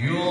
You